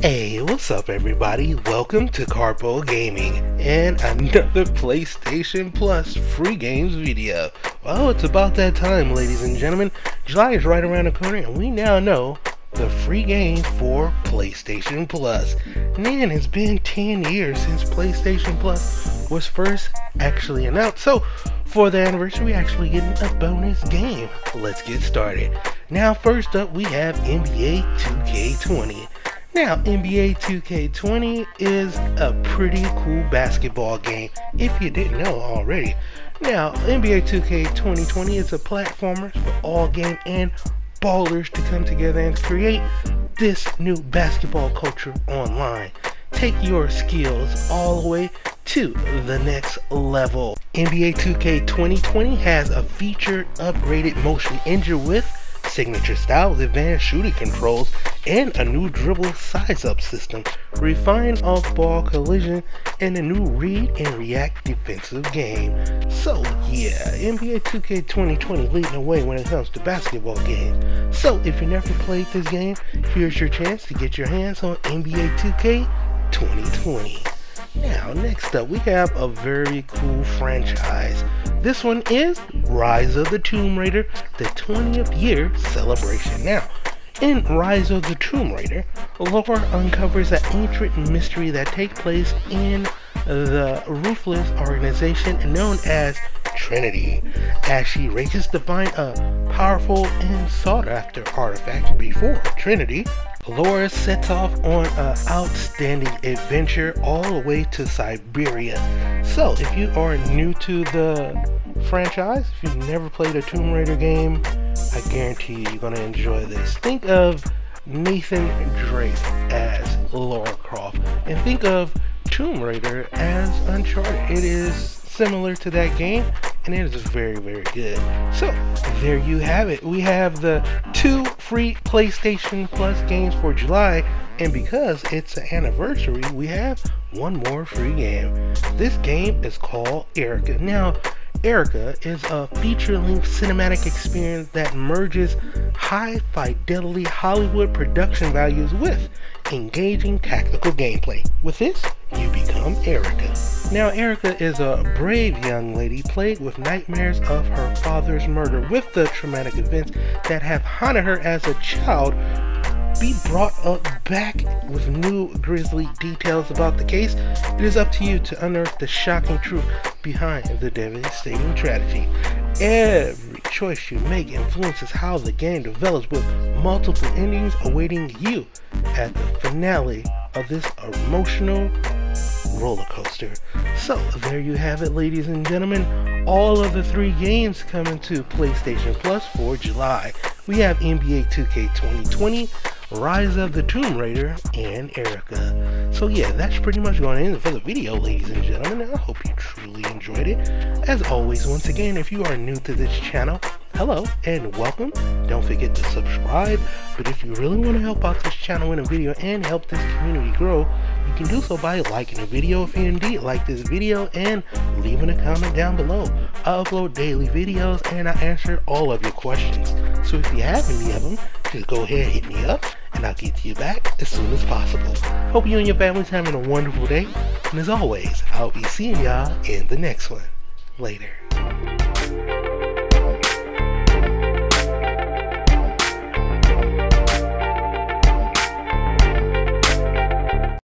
Hey, what's up everybody? Welcome to Karpo Gaming and another PlayStation Plus free games video. Well, it's about that time, ladies and gentlemen. July is right around the corner and we now know the free game for PlayStation Plus. Man, it's been 10 years since PlayStation Plus was first actually announced. So, for the anniversary, we're actually getting a bonus game. Let's get started. Now, first up, we have NBA 2K20. Now, NBA 2K20 is a pretty cool basketball game, if you didn't know already. Now, NBA 2K 2020 is a platformer for all game and ballers to come together and create this new basketball culture online. Take your skills all the way to the next level. NBA 2K 2020 has a featured upgraded motion engine with signature styles, advanced shooting controls and a new dribble size up system, refined off ball collision, and a new read and react defensive game. So, yeah, NBA 2K 2020 leading the way when it comes to basketball games. So, if you never played this game, here's your chance to get your hands on NBA 2K 2020. Now, next up, we have a very cool franchise. This one is Rise of the Tomb Raider, the 20th year celebration. Now, in Rise of the Tomb Raider, Laura uncovers an ancient mystery that takes place in the ruthless organization known as Trinity, as she races to find a powerful and sought after artifact before Trinity Laura sets off on an outstanding adventure all the way to Siberia. So, if you are new to the franchise, if you've never played a Tomb Raider game, I guarantee you you're going to enjoy this. Think of Nathan Drake as Laura Croft, and think of Tomb Raider as Uncharted. It is similar to that game, and it is very, very good. So, there you have it. We have the two free PlayStation Plus games for July, and because it's an anniversary, we have one more free game. This game is called Erica. Now, Erica is a feature-length cinematic experience that merges high-fidelity Hollywood production values with engaging tactical gameplay. With this, you become Erica. Now, Erica is a brave young lady plagued with nightmares of her father's murder, with the traumatic events that have haunted her as a child be brought up back with new grisly details about the case, it is up to you to unearth the shocking truth behind the devastating tragedy. Every choice you make influences how the game develops with multiple endings awaiting you at the finale of this emotional roller coaster. So, there you have it, ladies and gentlemen. All of the three games coming to PlayStation Plus for July. We have NBA 2K 2020, Rise of the Tomb Raider, and Erica. So yeah, that's pretty much going to end for the video, ladies and gentlemen. I hope you truly enjoyed it. As always, once again, if you are new to this channel, hello and welcome. Don't forget to subscribe. But if you really want to help out this channel in a video and help this community grow, you can do so by liking the video if you indeed like this video and leaving a comment down below. I upload daily videos and I answer all of your questions. So if you have any of them, just go ahead and hit me up and I'll get to you back as soon as possible. Hope you and your family's having a wonderful day. And as always, I'll be seeing y'all in the next one. Later.